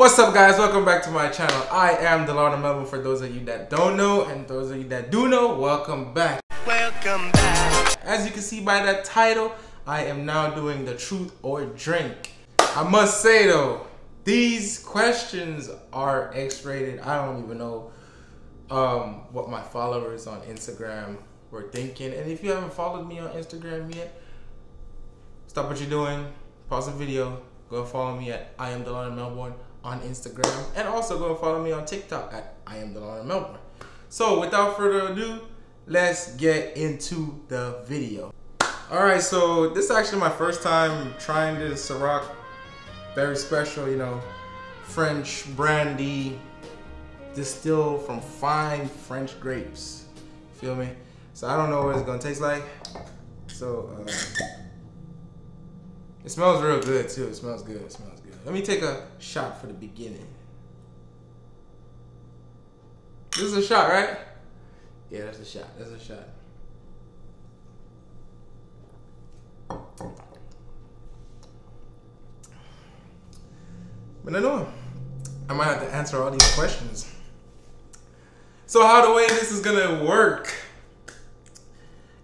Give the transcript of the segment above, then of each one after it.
What's up guys, welcome back to my channel. I am Delano Melbourne for those of you that don't know and those of you that do know, welcome back. Welcome back. As you can see by that title, I am now doing the truth or drink. I must say though, these questions are X-rated. I don't even know um, what my followers on Instagram were thinking. And if you haven't followed me on Instagram yet, stop what you're doing, pause the video, go follow me at I am Delano Melbourne on Instagram, and also go follow me on TikTok at I am Delano Melbourne. So without further ado, let's get into the video. All right, so this is actually my first time trying this Ciroc. Very special, you know, French brandy distilled from fine French grapes. Feel me? So I don't know what it's gonna taste like. So uh, it smells real good too. It smells good. It smells good. Let me take a shot for the beginning. This is a shot, right? Yeah, that's a shot. That's a shot. But I know I might have to answer all these questions. So how the way this is gonna work?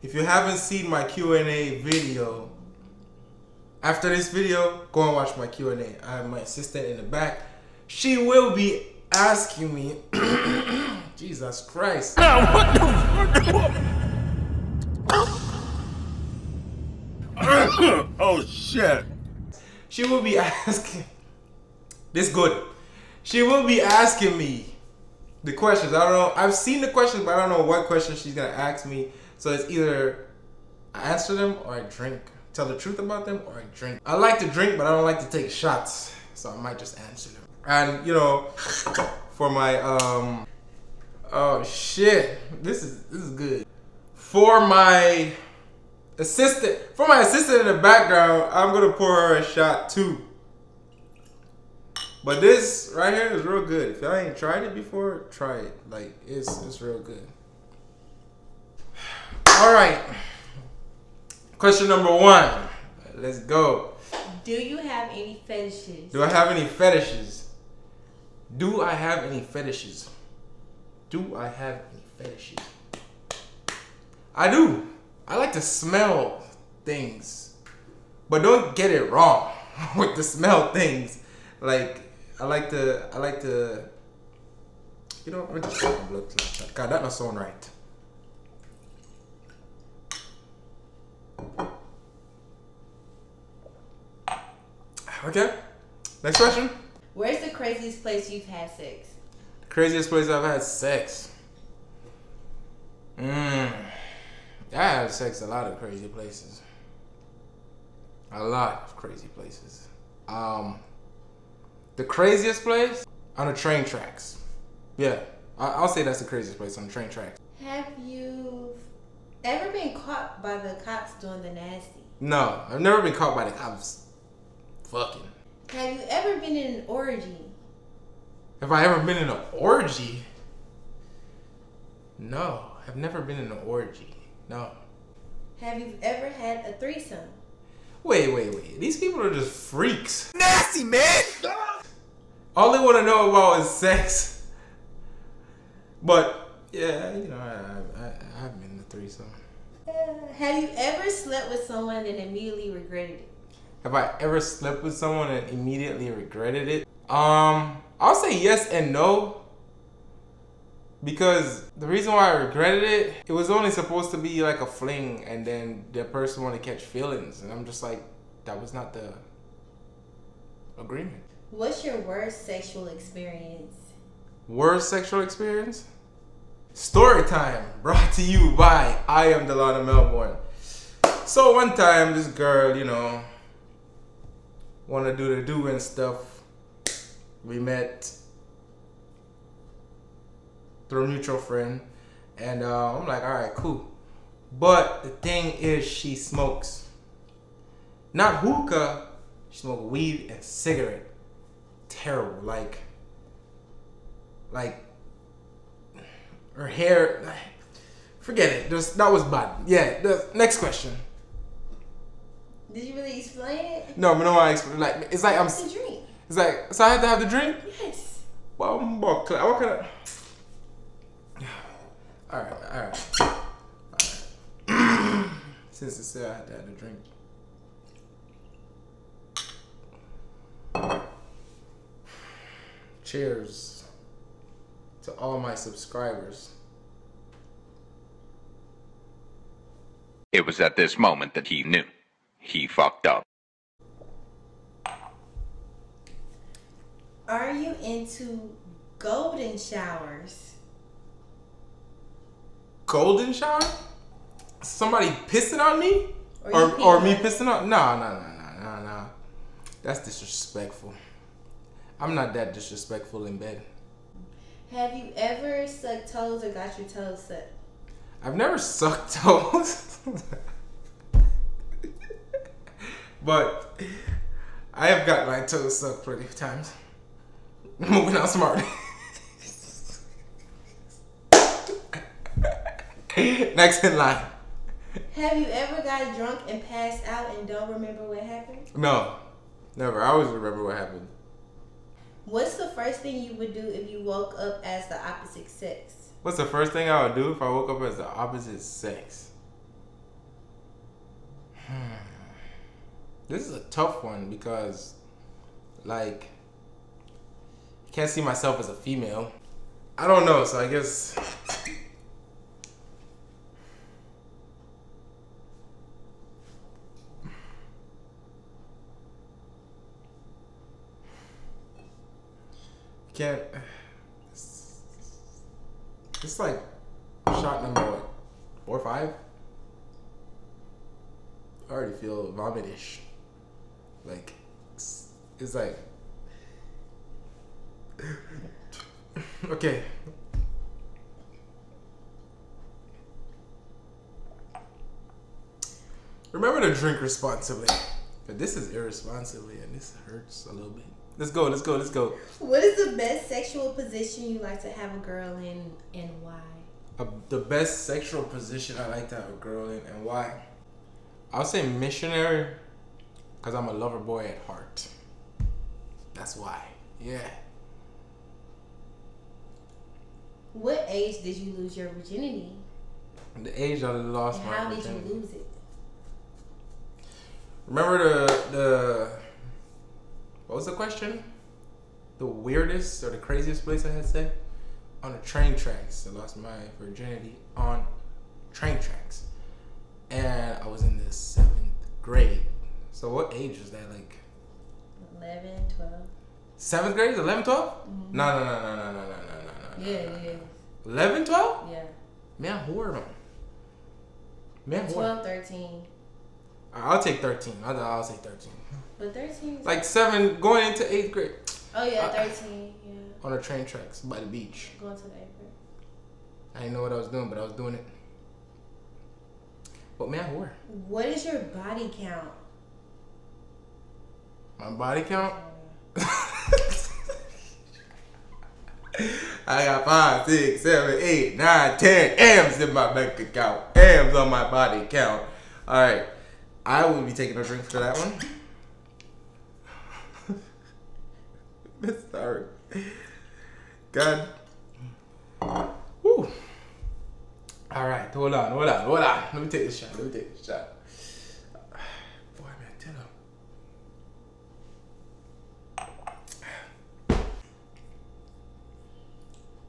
If you haven't seen my Q&A video, after this video, go and watch my Q&A. I have my assistant in the back. She will be asking me, Jesus Christ. Now, what the fuck? oh shit. She will be asking, this good. She will be asking me the questions. I don't know. I've seen the questions, but I don't know what questions she's gonna ask me. So it's either I answer them or I drink. Tell the truth about them or I drink. I like to drink, but I don't like to take shots. So I might just answer them. And you know, for my um oh shit. This is this is good. For my assistant for my assistant in the background, I'm gonna pour her a shot too. But this right here is real good. If y'all ain't tried it before, try it. Like it's it's real good. All right. Question number one. Let's go. Do you have any fetishes? Do I have any fetishes? Do I have any fetishes? Do I have any fetishes? I do. I like to smell things. But don't get it wrong with the smell things. Like I like to I like to you know, I'm just God, that not sound right. Okay. Next question. Where's the craziest place you've had sex? Craziest place I've had sex. Mmm. I had sex a lot of crazy places. A lot of crazy places. Um, the craziest place on the train tracks. Yeah, I- will say that's the craziest place on the train tracks. Have you ever been caught by the cops doing the nasty? No, I've never been caught by the cops. Fucking. Have you ever been in an orgy? Have I ever been in an orgy? No, I've never been in an orgy. No. Have you ever had a threesome? Wait, wait, wait. These people are just freaks. Nasty, man! All they want to know about is sex. But, yeah, you know, I, I, I have been in a threesome. Uh, have you ever slept with someone and immediately regretted it? Have I ever slept with someone and immediately regretted it? Um, I'll say yes and no. Because the reason why I regretted it, it was only supposed to be like a fling, and then the person wanted to catch feelings, and I'm just like, that was not the agreement. What's your worst sexual experience? Worst sexual experience? Story time brought to you by I am Delano Melbourne. So one time, this girl, you know, want to do the do and stuff. We met through a mutual friend, and uh, I'm like, all right, cool. But the thing is, she smokes. Not hookah. She smokes weed and cigarette. Terrible. Like, like her hair. Forget it. That was bad. Yeah. The next question. Did you really explain it? No, no, I explained. Like, it's like I'm. What's the drink? It's like so I had to have the drink. Yes. Bumbo cla- What kind of? All right, all right. All right. Since it said I had to have the drink. Cheers to all my subscribers. It was at this moment that he knew. He fucked up. Are you into golden showers? Golden shower? Somebody pissing on me? Or Or, or, me pissing on? No, no, no, no, no, no. That's disrespectful. I'm not that disrespectful in bed. Have you ever sucked toes or got your toes sucked? I've never sucked toes. But I have got my toes sucked plenty of times. Moving on smart. Next in line. Have you ever got drunk and passed out and don't remember what happened? No, never. I always remember what happened. What's the first thing you would do if you woke up as the opposite sex? What's the first thing I would do if I woke up as the opposite sex? Hmm. This is a tough one because, like, can't see myself as a female. I don't know, so I guess. Can't. It's, it's like shot number what, four or five. I already feel vomitish. Like it's, like okay. Remember to drink responsibly. But this is irresponsibly and this hurts a little bit. Let's go, let's go, let's go. What is the best sexual position you like to have a girl in and why? Uh, the best sexual position I like to have a girl in and why? I'll say missionary because I'm a lover boy at heart. That's why. Yeah. What age did you lose your virginity? The age I lost And my how did you lose it? Remember the the what was the question? The weirdest or the craziest place I had said? On the train tracks. I lost my virginity on train tracks. And I was in the seventh grade. Age was that? Like 11, 12. seventh grade? 11, 12? No, no, no, no, no, no, no, no, no, no. Yeah, yeah, 11, 12? yeah. Man, whore, man. Man, whore. 12, 13. I'll take 13. I'll, I'll say 13. But 13 Like seven, going into eighth grade. Oh, yeah, uh, 13. Yeah. On the train tracks by the beach. Going to the eighth grade. I didn't know what I was doing, but I was doing it. But man, whore. What is your body count? My body count? I got five, six, seven, eight, nine, ten M's in my bank account. M's on my body count. All right. I will be taking a drink for that one. Sorry. God. Woo. All right. Hold on. Hold on. Hold on. Let me take this shot. Let me take this shot. Boy, man, tell him.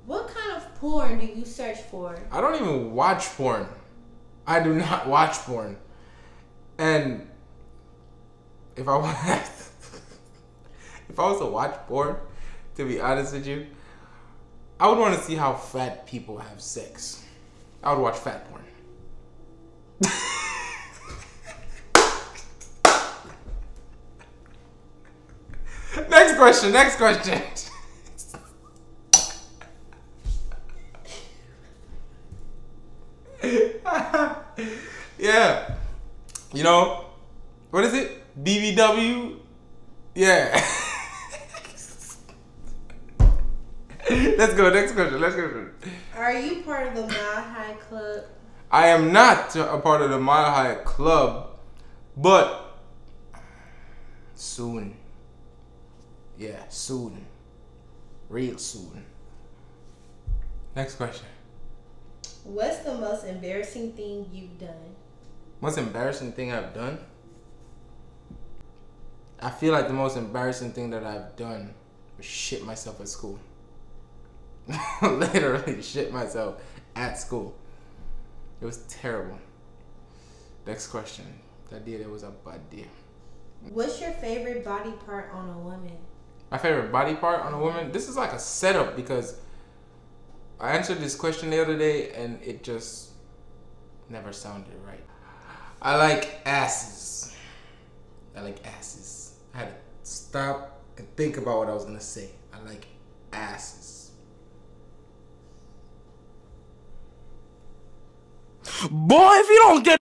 What kind of porn do you search for? I don't even watch porn. I do not watch porn. And if I if I was to watch porn, to be honest with you, I would want to see how fat people have sex. I would watch fat porn. next question. Next question. yeah. You know, what is it? BBW? Yeah. Let's go. Next question. Let's go. Are you part of the Mile High Club? I am not a part of the Mile High Club, but soon. yeah, soon. Real soon. Next question. What's the most embarrassing thing you've done? Most embarrassing thing I've done? I feel like the most embarrassing thing that I've done was shit myself at school. Literally shit myself at school. It was terrible. Next question. That did it was a bad deal. What's your favorite body part on a woman? My favorite body part on a woman. This is like a setup because I answered this question the other day and it just never sounded right. I like asses. I like asses. I had to stop and think about what I was gonna say. I like asses. Boy, if you don't get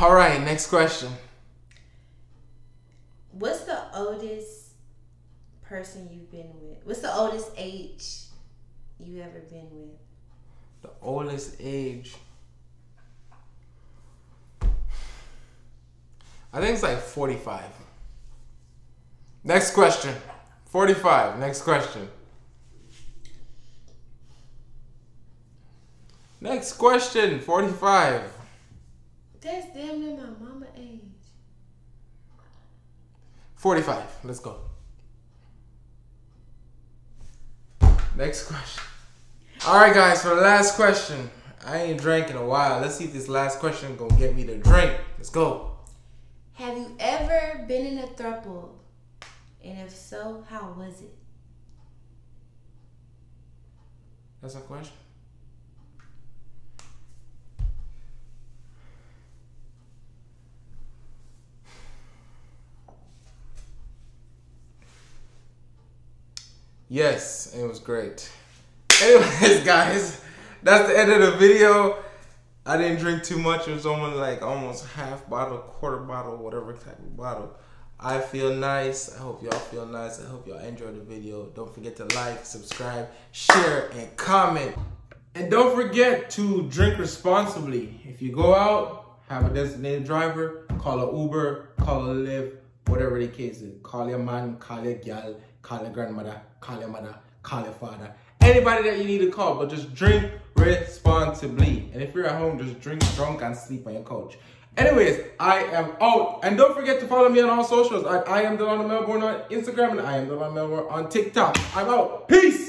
All right, next question. What's the oldest person you've been with? What's the oldest age you ever been with? The oldest age. I think it's like 45. Next question. 45. Next question. Next question. 45. That's damn near my mama age. 45. Let's go. Next question. All right, guys, for the last question. I ain't drank in a while. Let's see if this last question gonna get me to drink. Let's go. Have you ever been in a throuple? And if so, how was it? That's a question. Yes, it was great. Anyways, guys, that's the end of the video. I didn't drink too much. It was only like almost half bottle, quarter bottle, whatever type of bottle. I feel nice. I hope y'all feel nice. I hope y'all enjoyed the video. Don't forget to like, subscribe, share, and comment. And don't forget to drink responsibly. If you go out, have a designated driver, call a Uber, call a Lyft, whatever the case is. Call your man, call your gal, call your grandmother, call your mother, call your father. Anybody that you need to call, but just drink responsibly. And if you're at home, just drink drunk and sleep on your couch. Anyways, I am out. And don't forget to follow me on all socials. I, I am Delano Melbourne on Instagram and I am Delano Melbourne on TikTok. I'm out. Peace.